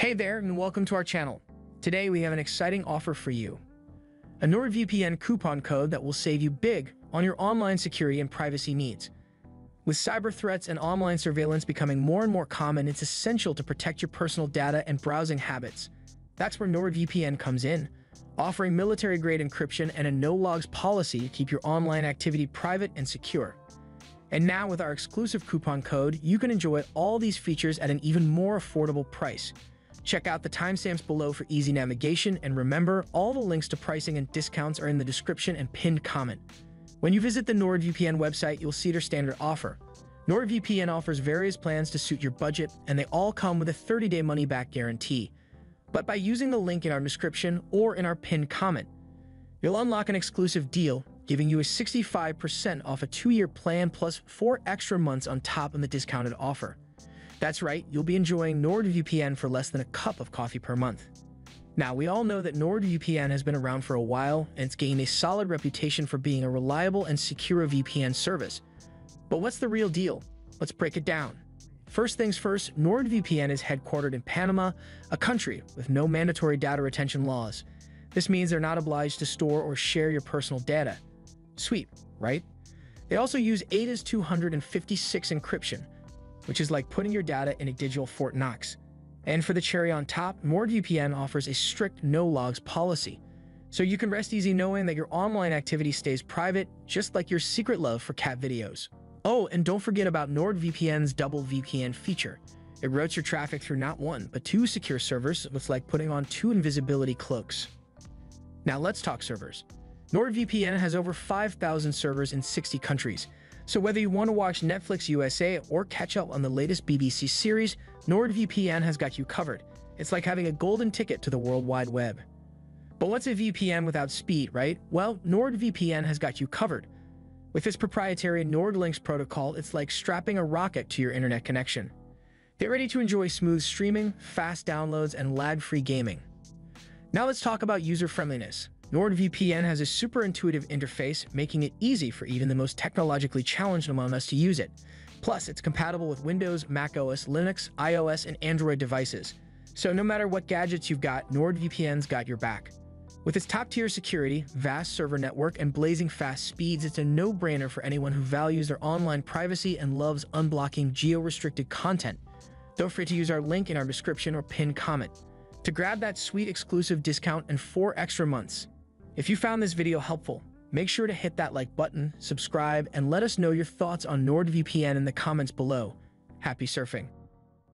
Hey there, and welcome to our channel. Today we have an exciting offer for you. A NordVPN coupon code that will save you big on your online security and privacy needs. With cyber threats and online surveillance becoming more and more common, it's essential to protect your personal data and browsing habits. That's where NordVPN comes in, offering military-grade encryption and a no-logs policy to keep your online activity private and secure. And now with our exclusive coupon code, you can enjoy all these features at an even more affordable price. Check out the timestamps below for easy navigation, and remember, all the links to pricing and discounts are in the description and pinned comment. When you visit the NordVPN website, you'll see their standard offer. NordVPN offers various plans to suit your budget, and they all come with a 30-day money-back guarantee. But by using the link in our description or in our pinned comment, you'll unlock an exclusive deal giving you a 65% off a two-year plan plus four extra months on top of the discounted offer. That's right, you'll be enjoying NordVPN for less than a cup of coffee per month. Now, we all know that NordVPN has been around for a while, and it's gained a solid reputation for being a reliable and secure VPN service. But what's the real deal? Let's break it down. First things first, NordVPN is headquartered in Panama, a country with no mandatory data retention laws. This means they're not obliged to store or share your personal data. Sweet, right? They also use AES 256 encryption, which is like putting your data in a digital Fort Knox. And for the cherry on top, NordVPN offers a strict no-logs policy, so you can rest easy knowing that your online activity stays private, just like your secret love for cat videos. Oh, and don't forget about NordVPN's double VPN feature. It routes your traffic through not one, but two secure servers, with like putting on two invisibility cloaks. Now let's talk servers. NordVPN has over 5,000 servers in 60 countries. So whether you want to watch Netflix USA or catch up on the latest BBC series, NordVPN has got you covered. It's like having a golden ticket to the World Wide Web. But what's a VPN without speed, right? Well, NordVPN has got you covered. With its proprietary NordLynx protocol, it's like strapping a rocket to your internet connection. Get ready to enjoy smooth streaming, fast downloads, and lag-free gaming. Now let's talk about user-friendliness. NordVPN has a super intuitive interface, making it easy for even the most technologically challenged among us to use it. Plus, it's compatible with Windows, macOS, Linux, iOS, and Android devices. So no matter what gadgets you've got, NordVPN's got your back. With its top-tier security, vast server network, and blazing fast speeds, it's a no-brainer for anyone who values their online privacy and loves unblocking geo-restricted content. Don't forget to use our link in our description or pinned comment to grab that sweet exclusive discount and four extra months. If you found this video helpful, make sure to hit that like button, subscribe, and let us know your thoughts on NordVPN in the comments below. Happy surfing!